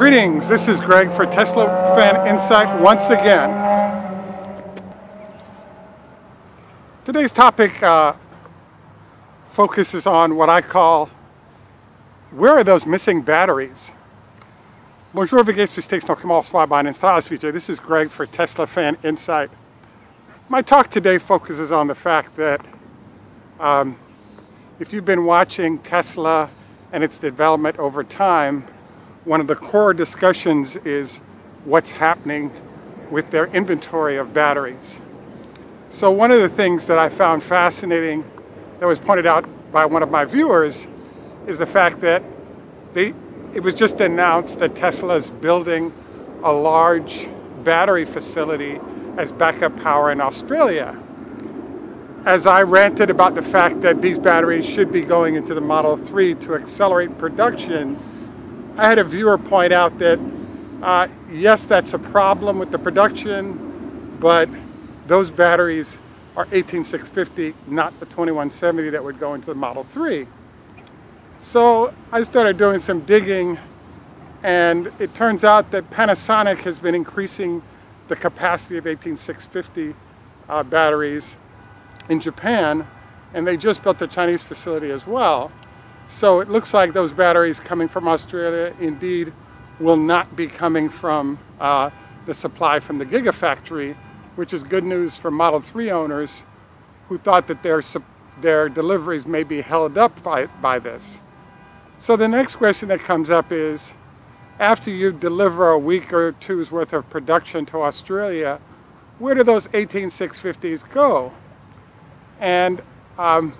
Greetings, this is Greg for Tesla Fan Insight once again. Today's topic uh, focuses on what I call where are those missing batteries? Bonjour, steht's noch im Auswahlbein in This feature. This is Greg for Tesla Fan Insight. My talk today focuses on the fact that um, if you've been watching Tesla and its development over time, one of the core discussions is what's happening with their inventory of batteries. So one of the things that I found fascinating that was pointed out by one of my viewers is the fact that they, it was just announced that Tesla is building a large battery facility as backup power in Australia as I ranted about the fact that these batteries should be going into the Model 3 to accelerate production, I had a viewer point out that uh, yes, that's a problem with the production, but those batteries are 18650, not the 2170 that would go into the Model 3. So I started doing some digging, and it turns out that Panasonic has been increasing the capacity of 18650 uh, batteries in Japan, and they just built a Chinese facility as well. So it looks like those batteries coming from Australia indeed will not be coming from uh, the supply from the Gigafactory, which is good news for Model 3 owners who thought that their, their deliveries may be held up by, by this. So the next question that comes up is, after you deliver a week or two's worth of production to Australia, where do those 18650s go? And um,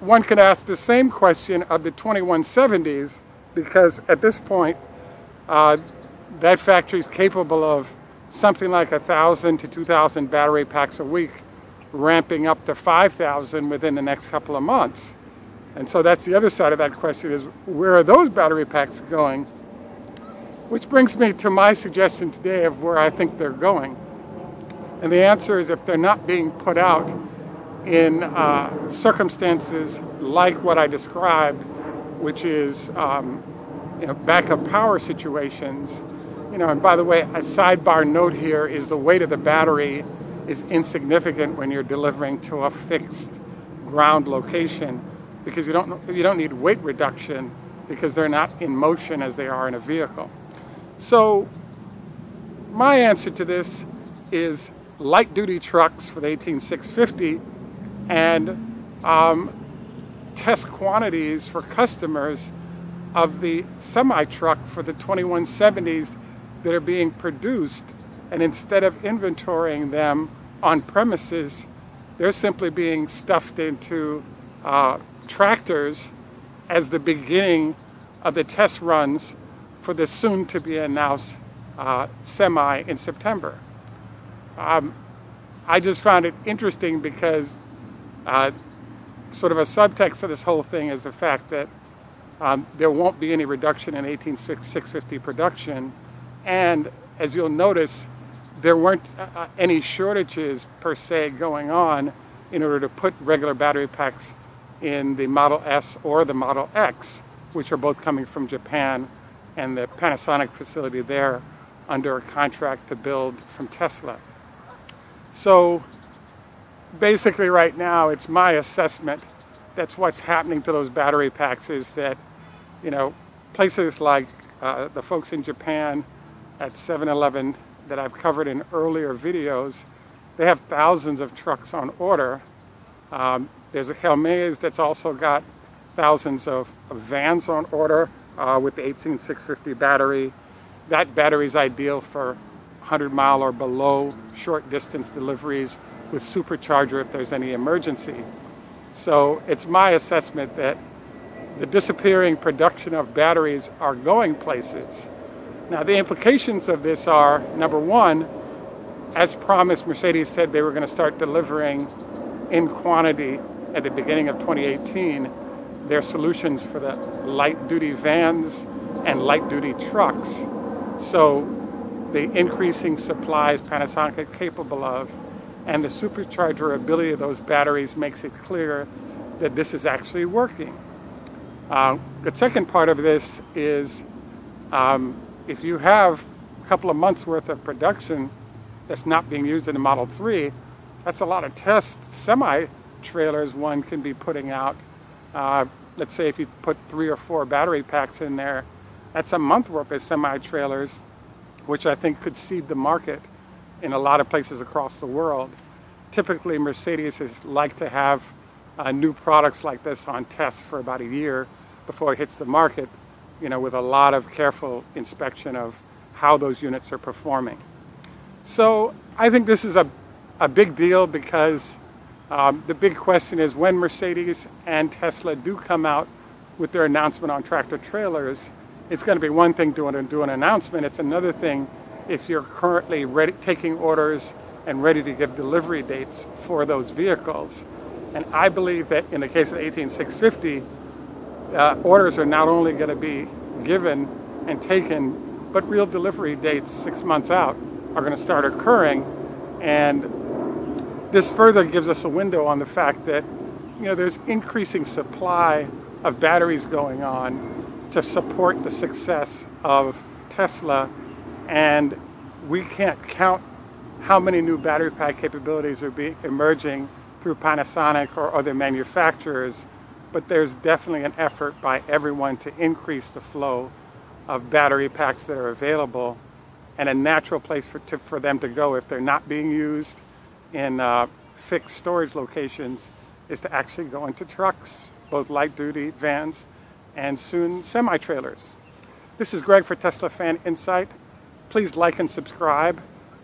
one can ask the same question of the 2170s because at this point, uh, that factory is capable of something like 1,000 to 2,000 battery packs a week, ramping up to 5,000 within the next couple of months. And so that's the other side of that question is where are those battery packs going? Which brings me to my suggestion today of where I think they're going. And the answer is if they're not being put out in uh, circumstances like what I described, which is um, you know, backup power situations. You know, and by the way, a sidebar note here is the weight of the battery is insignificant when you're delivering to a fixed ground location because you don't you don't need weight reduction because they're not in motion as they are in a vehicle. So my answer to this is light duty trucks for the 18650 and um, test quantities for customers of the semi truck for the 2170s that are being produced. And instead of inventorying them on premises, they're simply being stuffed into uh, tractors as the beginning of the test runs for the soon to be announced uh, semi in September. Um, I just found it interesting because uh, sort of a subtext of this whole thing is the fact that um, there won't be any reduction in 18650 production. And as you'll notice, there weren't uh, uh, any shortages per se going on in order to put regular battery packs in the Model S or the Model X, which are both coming from Japan and the Panasonic facility there under a contract to build from Tesla. So basically right now it's my assessment that's what's happening to those battery packs is that you know places like uh, the folks in Japan at 7-Eleven that I've covered in earlier videos they have thousands of trucks on order. Um, there's a Hermes that's also got thousands of, of vans on order uh, with the 18650 battery. That battery is ideal for 100 mile or below short distance deliveries with supercharger if there's any emergency. So it's my assessment that the disappearing production of batteries are going places. Now, the implications of this are number one, as promised, Mercedes said they were going to start delivering in quantity at the beginning of 2018 their solutions for the light duty vans and light duty trucks. So, the increasing supplies Panasonic capable of and the supercharger ability of those batteries makes it clear that this is actually working. Uh, the second part of this is Um, if you have a couple of months worth of production that's not being used in the Model 3, that's a lot of test semi trailers one can be putting out. Uh, let's say if you put three or four battery packs in there, that's a month worth of semi trailers, which I think could seed the market in a lot of places across the world. Typically, Mercedes is like to have uh, new products like this on test for about a year before it hits the market, you know, with a lot of careful inspection of how those units are performing. So I think this is a, a big deal because um, the big question is when Mercedes and Tesla do come out with their announcement on tractor trailers, it's going to be one thing doing, do an announcement. It's another thing if you're currently ready, taking orders and ready to give delivery dates for those vehicles. And I believe that in the case of the 18650, uh, orders are not only going to be given and taken, but real delivery dates six months out are going to start occurring. And this further gives us a window on the fact that you know there's increasing supply of batteries going on to support the success of Tesla and we can't count how many new battery pack capabilities are be emerging through Panasonic or other manufacturers, but there's definitely an effort by everyone to increase the flow of battery packs that are available and a natural place for, to, for them to go if they're not being used in uh, fixed storage locations is to actually go into trucks, both light duty vans and soon semi trailers. This is Greg for Tesla Fan Insight. Please like and subscribe.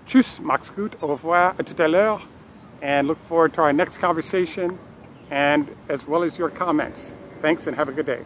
Tschüss, max gut, au revoir, à tout à l'heure, and look forward to our next conversation and as well as your comments. Thanks and have a good day.